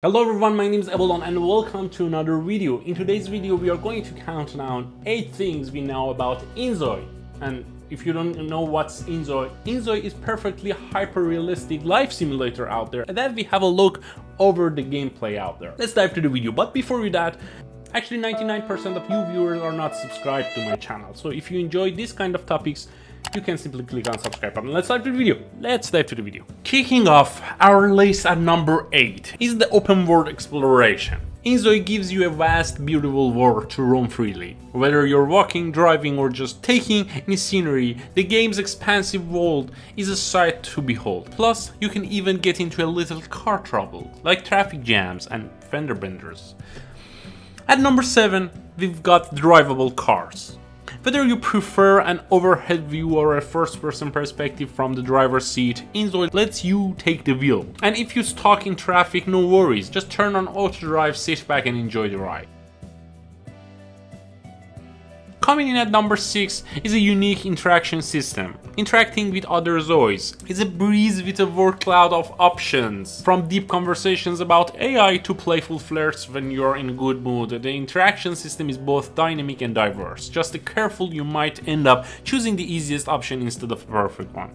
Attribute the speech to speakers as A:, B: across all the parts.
A: Hello everyone, my name is Ebolan and welcome to another video. In today's video we are going to count down 8 things we know about Inzoi. And if you don't know what's Inzoi, Inzoi is perfectly hyper-realistic life simulator out there and then we have a look over the gameplay out there. Let's dive to the video, but before we that, actually 99% of you viewers are not subscribed to my channel. So if you enjoy this kind of topics, you can simply click on subscribe button. Let's dive to the video. Let's dive to the video. Kicking off our list at number 8 is the open world exploration. Inzoi gives you a vast, beautiful world to roam freely. Whether you're walking, driving, or just taking in scenery, the game's expansive world is a sight to behold. Plus, you can even get into a little car trouble, like traffic jams and fender benders. At number 7, we've got drivable cars. Whether you prefer an overhead view or a first person perspective from the driver's seat, Inzoi lets you take the wheel. And if you're stuck in traffic, no worries, just turn on auto drive, sit back and enjoy the ride. Coming in at number 6 is a unique interaction system. Interacting with other Zois is a breeze with a word cloud of options. From deep conversations about AI to playful flirts when you're in a good mood, the interaction system is both dynamic and diverse. Just be careful you might end up choosing the easiest option instead of the perfect one.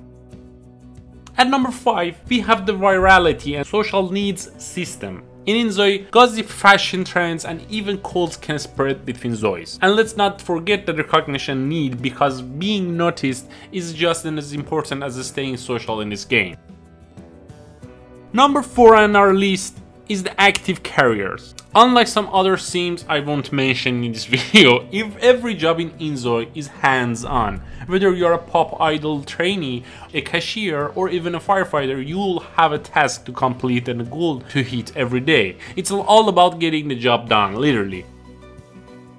A: At number 5, we have the virality and social needs system. In Inzoi, gossip, fashion trends, and even cults can spread between Zois. And let's not forget the recognition need because being noticed is just as important as staying social in this game. Number 4 on our list is the active carriers. Unlike some other sims I won't mention in this video, if every job in Inzoi is hands-on. Whether you're a pop idol trainee, a cashier, or even a firefighter, you'll have a task to complete and a goal to hit every day. It's all about getting the job done, literally.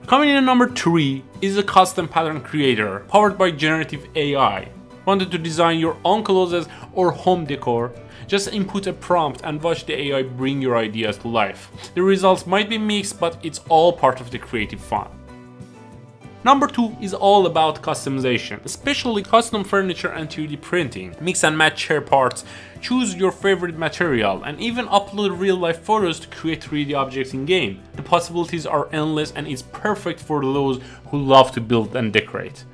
A: Coming in at number 3 is a custom pattern creator, powered by generative AI. Wanted to design your own clothes or home decor? Just input a prompt and watch the AI bring your ideas to life. The results might be mixed, but it's all part of the creative fun. Number 2 is all about customization, especially custom furniture and 3D printing. Mix and match chair parts, choose your favorite material, and even upload real life photos to create 3D objects in game. The possibilities are endless and it's perfect for those who love to build and decorate.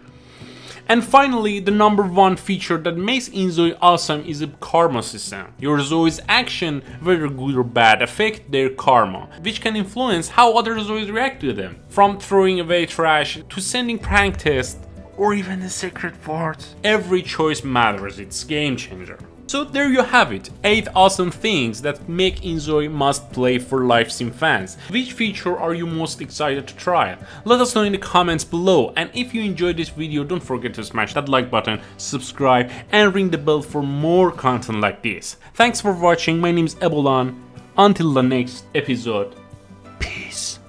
A: And finally, the number one feature that makes Inzoi awesome is a karma system. Your Zoi's action, whether good or bad, affect their karma, which can influence how other Zois react to them. From throwing away trash to sending prank tests or even the secret parts. Every choice matters, it's game changer. So there you have it, 8 awesome things that make Inzoi must play for life sim fans. Which feature are you most excited to try? Let us know in the comments below and if you enjoyed this video don't forget to smash that like button, subscribe and ring the bell for more content like this. Thanks for watching, my name is Ebolan, until the next episode, peace.